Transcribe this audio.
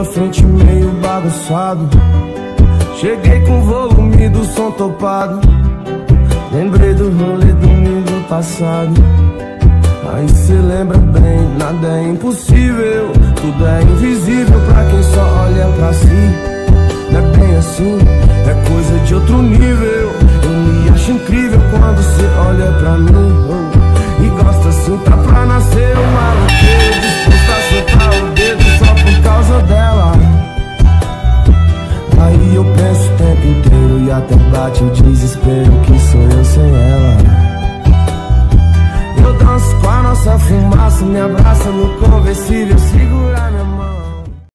tua frente meio bagunçado. Cheguei com o volume do som topado. Lembrei do rolê domingo passado. Aí cê lembra bem, nada é impossível. Tudo é invisível pra quem só olha pra si. Não é bem assim, é coisa de outro nível. Eu me acho incrível quando cê olha pra mim. Tempo inteiro e até bate o desespero que sou eu sem ela. Eu danço com a nossa fumaça, me abraça no conversível, segura.